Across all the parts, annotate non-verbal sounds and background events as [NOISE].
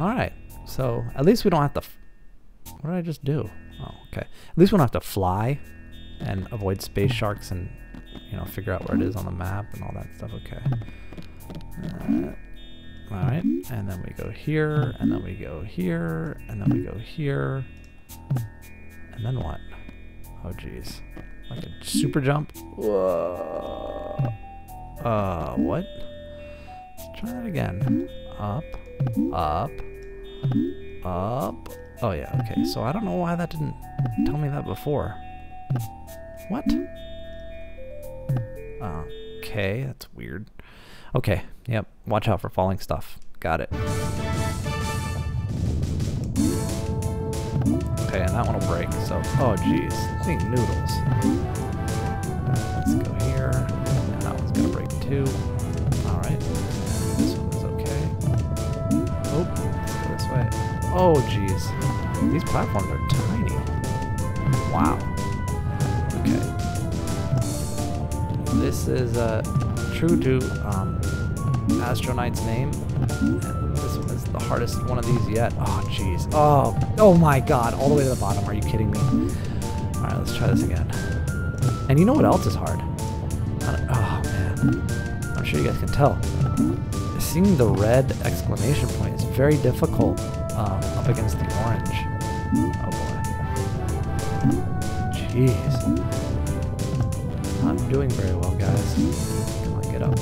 Alright, so at least we don't have to... what did I just do? Oh, okay. At least we don't have to fly and avoid space sharks and, you know, figure out where it is on the map and all that stuff. Okay. Uh, Alright, and then we go here, and then we go here, and then we go here. And then what? Oh, jeez. Like a super jump? Whoa. Uh, what? Let's try that again. Up, up, up. Oh yeah, okay. So I don't know why that didn't tell me that before. What? Okay, that's weird. Okay, yep. Watch out for falling stuff. Got it. Okay, and that one will break, so... Oh, jeez. I Think noodles. Let's go here. And that one's gonna break too. Oh, jeez. These platforms are tiny. Wow. Okay. This is uh, true to um, Knight's name. And this one is the hardest one of these yet. Oh, jeez. Oh, oh my god. All the way to the bottom. Are you kidding me? Alright, let's try this again. And you know what else is hard? Oh, man. I'm sure you guys can tell. Seeing the red exclamation point is very difficult um, up against the orange. Oh, boy. Jeez. Not doing very well, guys. Come on, get up.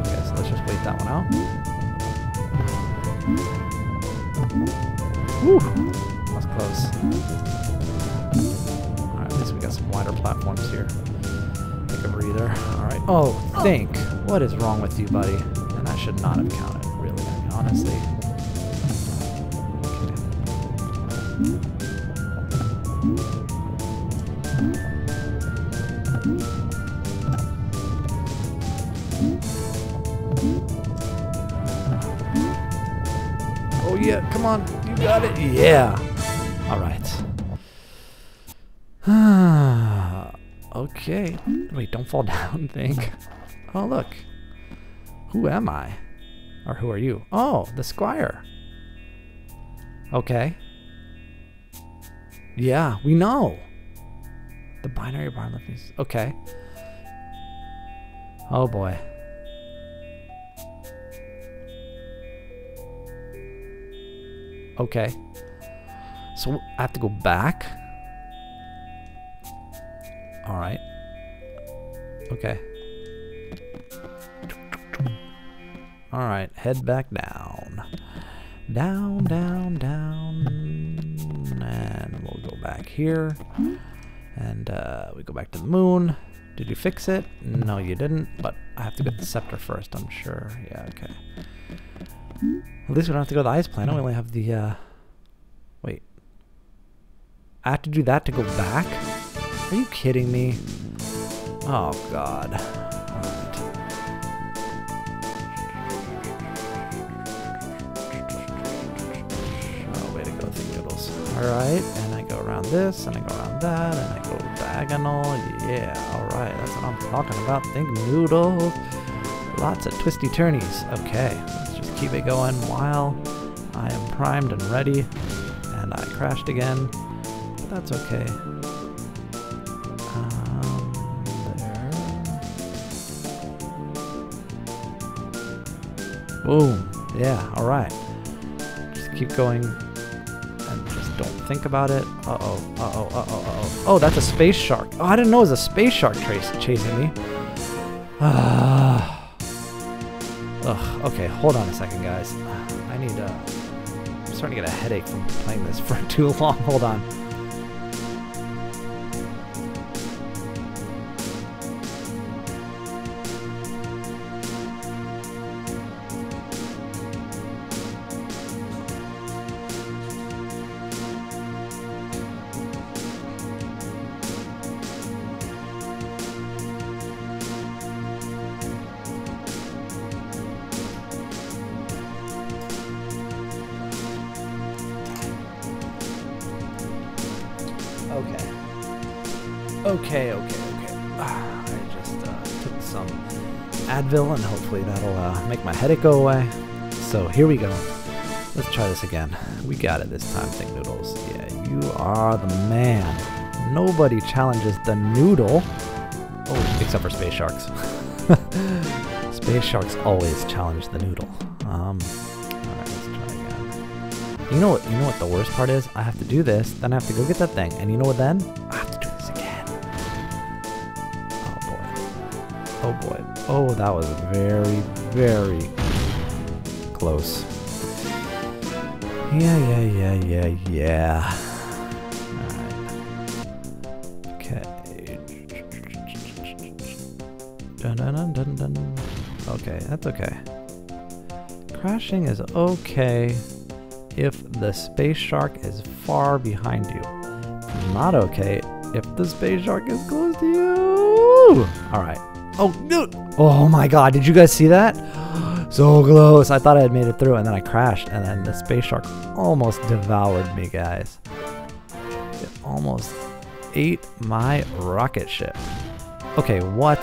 Okay, so let's just wait that one out. Whew! That was close. Alright, at least we got some wider platforms here. Take a breather. Alright. Oh, think! What is wrong with you, buddy? And I should not have counted, really, I mean, honestly. Oh yeah, come on, you got it. Yeah. All right. [SIGHS] okay. Wait, don't fall [LAUGHS] down. Think. Oh look. Who am I? Or who are you? Oh, the squire. Okay. Yeah, we know. The Binary Bard lifting. Okay. Oh boy. Okay. So I have to go back? Alright. Okay. Alright, head back down. Down, down, down. Back here. And uh, we go back to the moon. Did you fix it? No, you didn't. But I have to get the scepter first, I'm sure. Yeah, okay. At least we don't have to go to the ice planet. We only have the, uh... Wait. I have to do that to go back? Are you kidding me? Oh, God. Alright. Oh, way to go. Alright, around this, and I go around that, and I go diagonal. Yeah, alright, that's what I'm talking about. Think Noodles. Lots of twisty turnies. Okay, let's just keep it going while I am primed and ready. And I crashed again, but that's okay. Um, there. Boom. Yeah, alright. Just keep going think about it. Uh-oh, uh-oh, uh-oh, uh-oh. Oh, that's a space shark. Oh, I didn't know it was a space shark trace chasing me. Ah. [SIGHS] Ugh, okay, hold on a second, guys. I need, uh... I'm starting to get a headache from playing this for [LAUGHS] too long. Hold on. Advil and hopefully that'll uh, make my headache go away. So here we go. Let's try this again. We got it this time, Thinknoodles. Yeah, you are the man. Nobody challenges the noodle. Oh, except for Space Sharks. [LAUGHS] Space Sharks always challenge the noodle. Um, again. You know what? You know what the worst part is? I have to do this, then I have to go get that thing, and you know what? Then Oh boy. Oh, that was very, very close. Yeah, yeah, yeah, yeah, yeah. Okay. Dun, dun, dun, dun. Okay, that's okay. Crashing is okay if the space shark is far behind you. Not okay if the space shark is close to you. Alright. Oh, dude. Oh my god, did you guys see that? [GASPS] So close. I thought I had made it through and then I crashed and then the space shark almost devoured me, guys. It almost ate my rocket ship. Okay, what?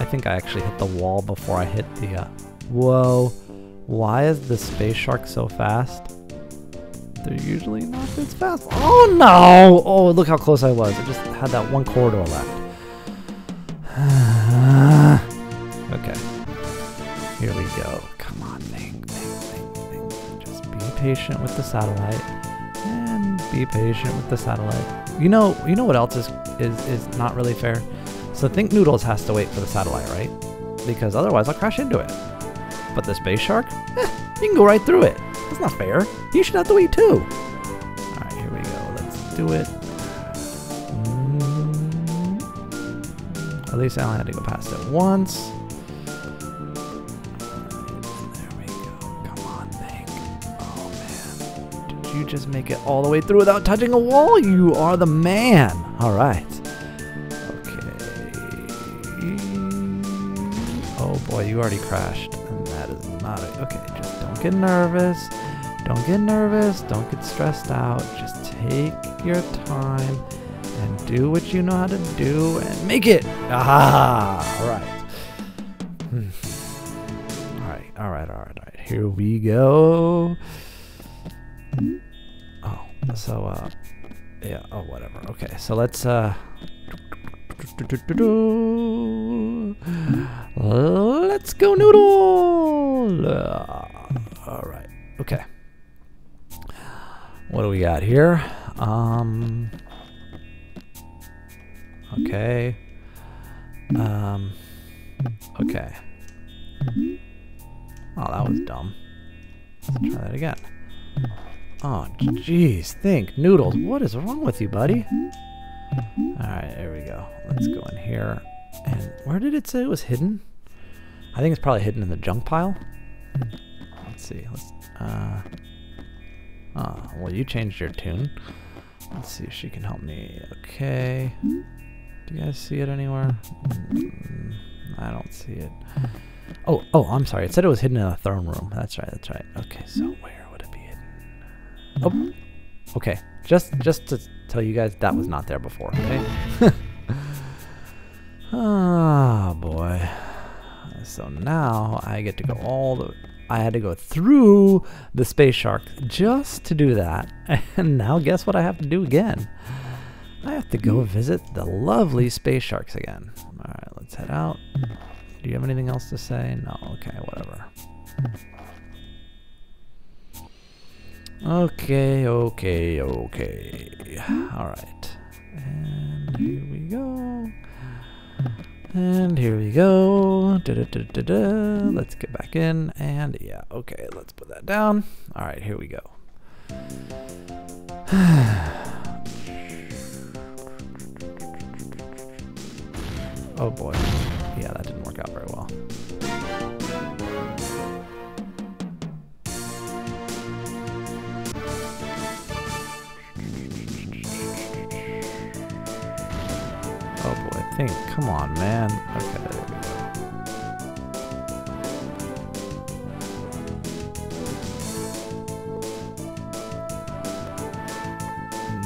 I think I actually hit the wall before I hit the, uh, whoa. Why is the space shark so fast? They're usually not this fast. Oh no! Oh, look how close I was. I just had that one corridor left. Go. Come on, think, think, think, think. Just be patient with the satellite. And be patient with the satellite. You know, you know what else is is is not really fair? So Thinknoodles has to wait for the satellite, right? Because otherwise I'll crash into it. But the space shark? Eh, you can go right through it. That's not fair. You should have to wait too. Alright, here we go. Let's do it. Mm. At least I only had to go past it once. Just make it all the way through without touching a wall? You are the man. Alright. Okay. Oh boy, you already crashed. And that is not it. Okay, just don't get nervous. Don't get nervous. Don't get stressed out. Just take your time and do what you know how to do and make it. Ah, all right. Hmm. All right, all right, all right, all right. Here we go. So, uh, yeah, oh, whatever. Okay, so let's, uh, Let's go, Noodle! Uh, all right. Okay. What do we got here? Um. Okay. Um. Okay. Oh, that was dumb. Let's try that again. Oh, jeez. Think. Noodles, what is wrong with you, buddy? Alright, there we go. Let's go in here. And where did it say it was hidden? I think it's probably hidden in the junk pile. Let's see. Let's. Uh. Oh, well, you changed your tune. Let's see if she can help me. Okay. Do you guys see it anywhere? Mm, I don't see it. Oh, oh, I'm sorry. It said it was hidden in the throne room. That's right. That's right. Okay, so where Oh, okay. Just, just to tell you guys, that was not there before. Okay. oh [LAUGHS] boy. So now I get to go all the I had to go through the space shark just to do that. [LAUGHS] And now guess what I have to do again? I have to go visit the lovely space sharks again. Alright, let's head out. Do you have anything else to say? No, okay, whatever. Okay, okay, okay. Alright. And here we go. And here we go. Da -da -da let's get back in. And yeah, okay, let's put that down. All right, here we go. [SIGHS] oh boy. Yeah, that didn't work out very well. Come on, man. Okay,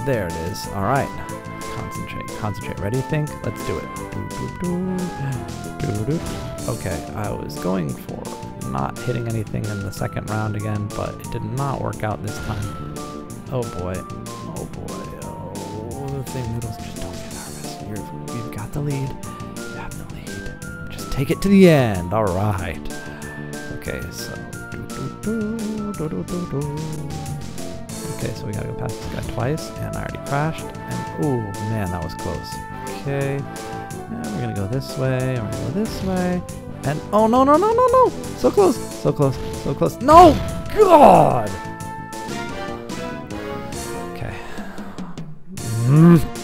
there it is. All right. Concentrate. Concentrate. Ready? Think. Let's do it. Okay. I was going for not hitting anything in the second round again, but it did not work out this time. Oh boy. Got the lead. You have the lead. Just take it to the end. All right. Okay, so. Okay, so we gotta go past this guy twice, and I already crashed. And oh man, that was close. Okay, and we're gonna go this way, and we're gonna go this way, and oh no no no no no! So close, so close, so close. No, God. Okay. Mm.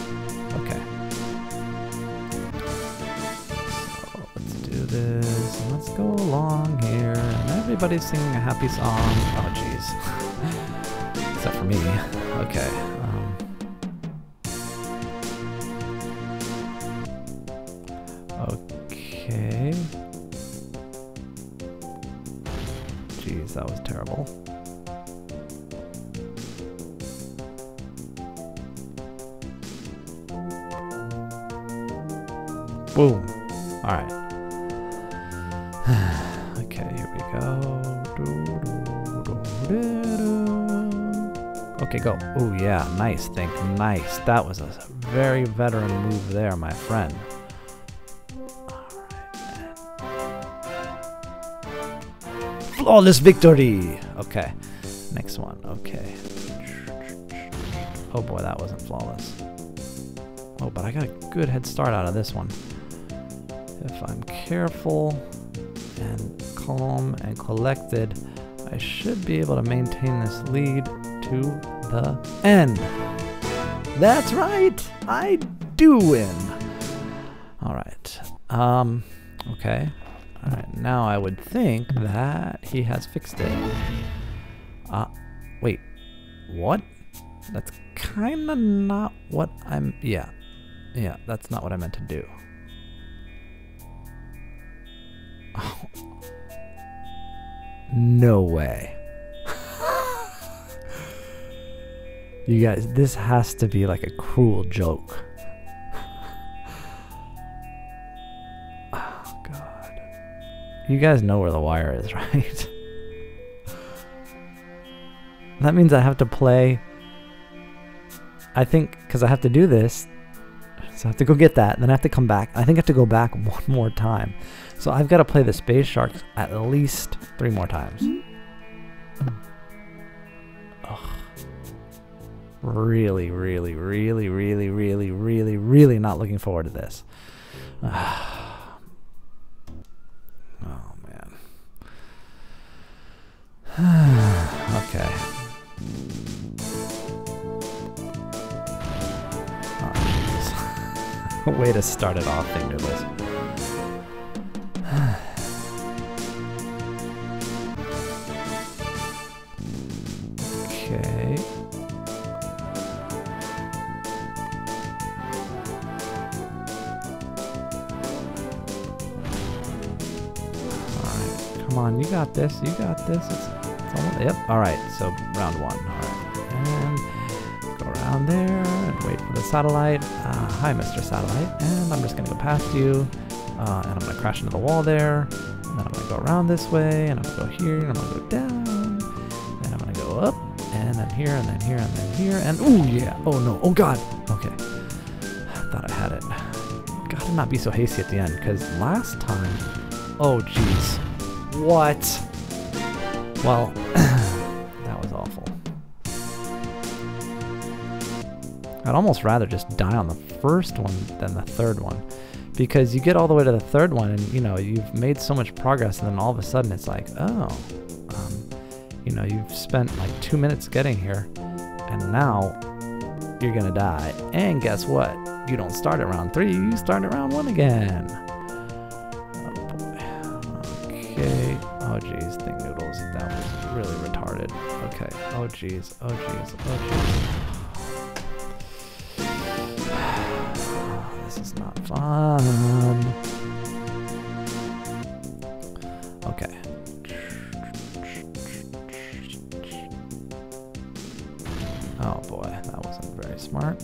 Everybody's singing a happy song. Oh jeez. [LAUGHS] Except for me. Okay. Um, okay. Jeez, that was terrible. Boom. Go. Oh, yeah. Nice, think. Nice. That was a very veteran move there, my friend. Flawless victory! Okay. Next one. Okay. Oh boy, that wasn't flawless. Oh, but I got a good head start out of this one. If I'm careful and calm and collected, I should be able to maintain this lead to the end. That's right! I do win! Alright. Um, okay. Alright, now I would think that he has fixed it. Uh, wait. What? That's kinda not what I'm, yeah. Yeah, that's not what I meant to do. Oh. [LAUGHS] No way. You guys, this has to be like a cruel joke. [SIGHS] Oh, God. You guys know where the wire is, [LAUGHS] right? that means I have to play. I think, because I have to do this, so I have to go get that, then I have to come back. I think I have to go back [LAUGHS] one more time. So I've got to play the Space Sharks at least three more times. Ugh. Really, really, really, really, really, really, really not looking forward to this. [SIGHS] oh, man. [SIGHS] okay. Oh, [LAUGHS] Way to start it off, Thing this, you got this. It's, it's yep, alright, so round one. Alright, and go around there and wait for the satellite. Uh, hi, Mr. Satellite. And I'm just gonna go past you, uh, and I'm gonna crash into the wall there. And then I'm gonna go around this way, and I'm gonna go here, and I'm gonna go down, and I'm gonna go up, and then here, and then here, and then here, and oh yeah, oh no, oh god, okay. I thought I had it. Gotta not be so hasty at the end, because last time, oh jeez, what? Well, [CLEARS THROAT] that was awful. I'd almost rather just die on the first one than the third one. Because you get all the way to the third one and, you know, you've made so much progress and then all of a sudden it's like, oh, um, you know, you've spent like two minutes getting here and now you're gonna die. And guess what? You don't start at round three, you start at round one again. Oh geez, Thinknoodles. That was really retarded. Okay. Oh geez. Oh geez. Oh geez. [SIGHS] this is not fun. Okay. Oh boy, that wasn't very smart.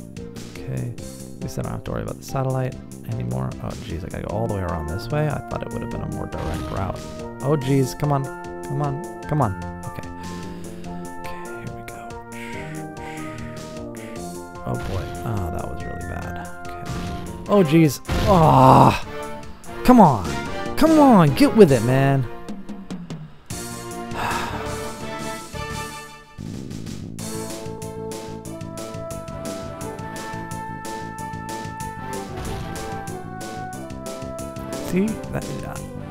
Okay. At least I don't have to worry about the satellite anymore. Oh, jeez, I gotta go all the way around this way. I thought it would have been a more direct route. Oh, jeez, come on, come on, come on. Okay. Okay, here we go. Oh boy, oh, that was really bad. Okay. Oh, jeez. Ah, oh, come on, come on, get with it, man. [SIGHS] See? That,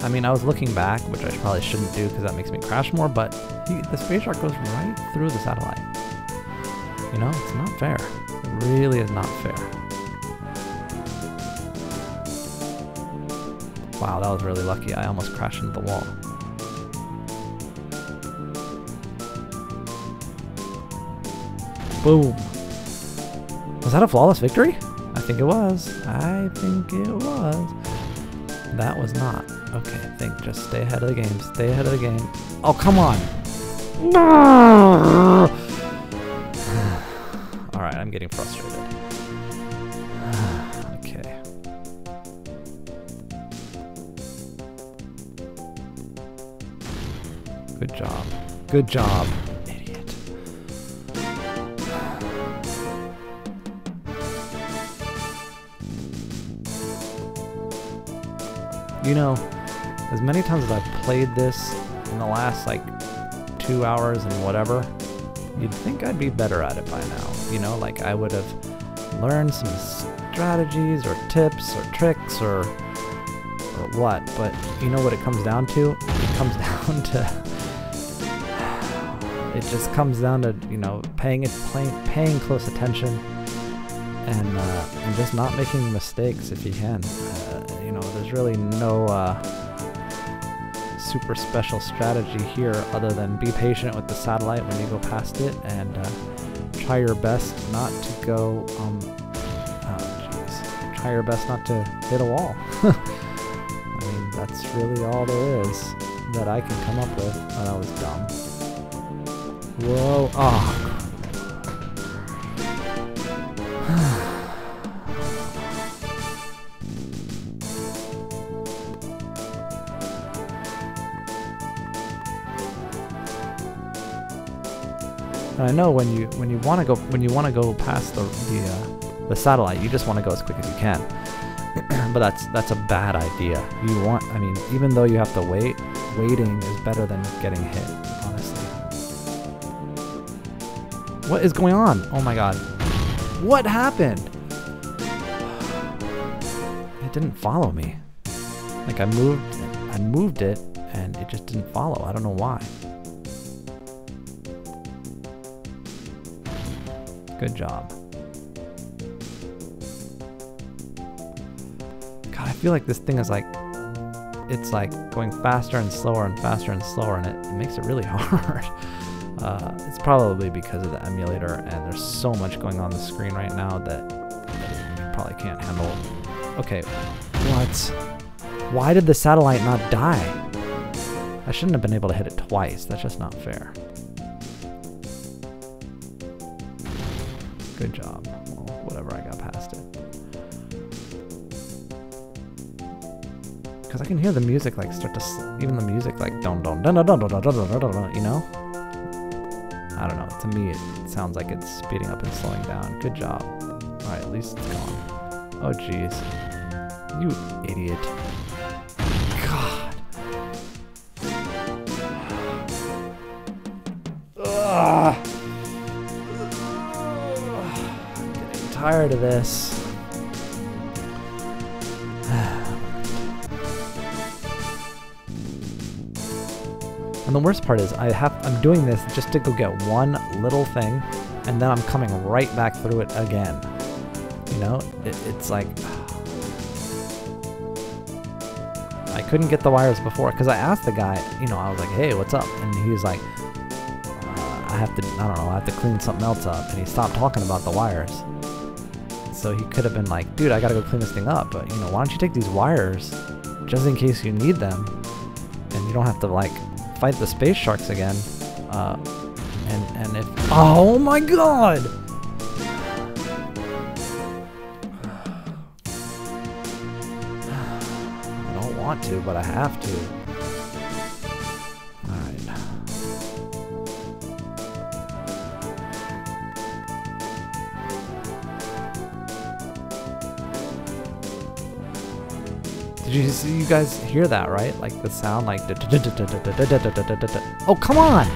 I mean, I was looking back, which I probably shouldn't do because that makes me crash more, but he, the space shark goes right through the satellite. You know, it's not fair. It really is not fair. Wow, that was really lucky. I almost crashed into the wall. Boom. Was that a flawless victory? I think it was. I think it was. That was not. Okay, I think just stay ahead of the game. Stay ahead of the game. Oh, come on. [SIGHS] Alright, I'm getting frustrated. [SIGHS] okay. Good job. Good job. Idiot. [SIGHS] You know, as many times as I've played this in the last like two hours and whatever, you'd think I'd be better at it by now. You know, like I would have learned some strategies or tips or tricks or or what. But you know what it comes down to? It comes [LAUGHS] down to it just comes down to you know paying it paying, paying close attention and uh, and just not making mistakes if you can. Uh, you know, there's really no uh, super special strategy here other than be patient with the satellite when you go past it and uh, try your best not to go. Um, oh, jeez try your best not to hit a wall. I mean, that's really all there is that I can come up with. Oh, that was dumb. Whoa! Ah. Oh. And I know when you when you want to go when you want to go past the the, uh, the satellite, you just want to go as quick as you can. [CLEARS THROAT] but that's that's a bad idea. You want I mean, even though you have to wait, waiting is better than getting hit, honestly. What is going on? Oh my god. What happened? [SIGHS] It didn't follow me. Like I moved I moved it and it just didn't follow. I don't know why. Good job. God, I feel like this thing is like, it's like going faster and slower and faster and slower, and it, it makes it really [LAUGHS] hard. Uh, it's probably because of the emulator, and there's so much going on the screen right now that you probably can't handle. Okay, what? Why did the satellite not die? I shouldn't have been able to hit it twice. That's just not fair. Good job. Well, whatever, I got past it. Because I can hear the music like start to, even the music like don don don don don don don don don don, you know? I don't know. To me, it sounds like it's speeding up and slowing down. Good job. All right, at least it's gone. Oh, jeez. You idiot. Tired of this. [SIGHS] and the worst part is I have I'm doing this just to go get one little thing and then I'm coming right back through it again. You know, it, it's like [SIGHS] I couldn't get the wires before because I asked the guy, you know, I was like, "Hey, what's up?" And he was like, uh, "I have to, I don't know, I have to clean something else up." And he stopped talking about the wires so he could have been like, dude, I gotta go clean this thing up, but you know, why don't you take these wires just in case you need them and you don't have to like fight the space sharks again. Uh, and, and if, oh my god! [SIGHS] I don't want to, but I have to. Did you see you guys hear that, right? Like the sound like Oh, come on.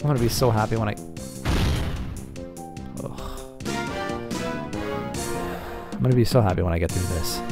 I'm gonna be so happy when I... Ugh. I'm gonna be so happy when I get through this.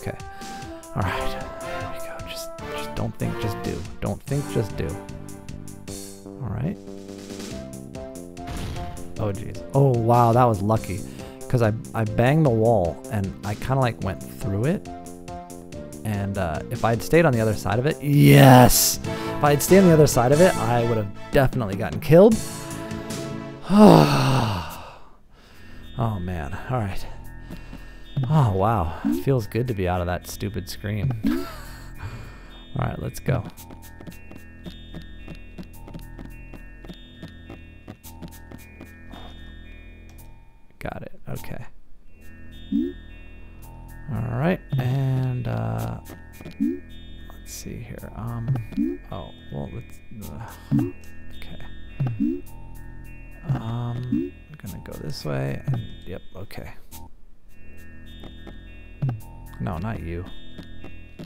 Okay. Alright, there we go. Just just don't think, just do. Don't think, just do. Alright. Oh jeez. Oh wow, that was lucky because I, I banged the wall and I kind of like went through it. And uh, if I had stayed on the other side of it, yes! If I had stayed on the other side of it, I would have definitely gotten killed. [SIGHS] oh man, all right. Oh wow, feels good to be out of that stupid screen. [LAUGHS] all right, let's go. Got it. Okay. All right, and uh, let's see here. Um, oh, well, let's. Uh, okay. Um, we're gonna go this way, and yep, okay. No, not you.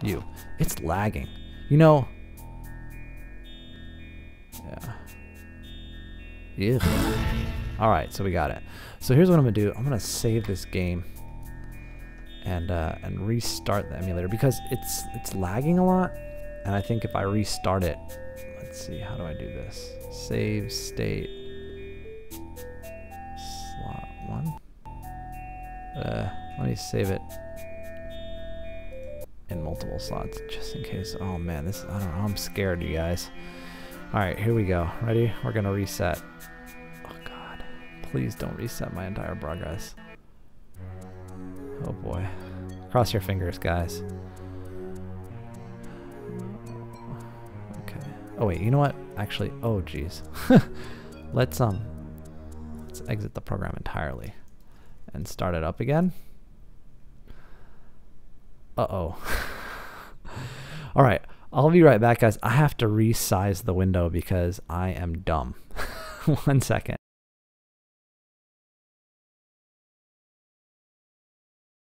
You. It's lagging. You know. Yeah. Ugh. All right, so we got it. So here's what I'm gonna do. I'm gonna save this game and uh, and restart the emulator because it's it's lagging a lot. And I think if I restart it, let's see, how do I do this? Save state slot one. Uh, let me save it multiple slots just in case. Oh man, this I don't know. I'm scared, you guys. All right, here we go. Ready? We're gonna reset. Oh God, please don't reset my entire progress. Oh boy. Cross your fingers, guys. Okay. Oh wait, you know what? Actually, oh geez. [LAUGHS] let's um let's exit the program entirely and start it up again. Uh-oh. [LAUGHS] All right, I'll be right back guys. I have to resize the window because I am dumb. [LAUGHS] One second.